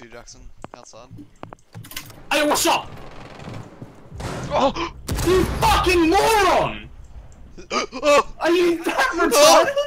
to you, Jackson. Outside. Hey, what's up? Oh! You fucking moron! Oh! Are you that oh! retarded?